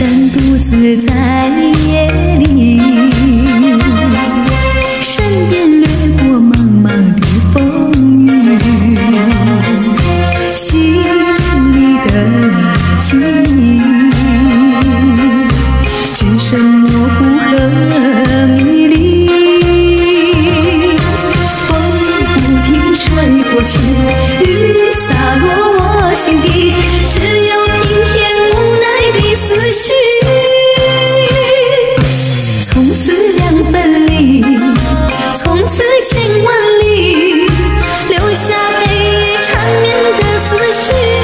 单独自在夜里，身边掠过茫茫的风雨，心里的情，只剩模糊和迷离。风不停吹过去。see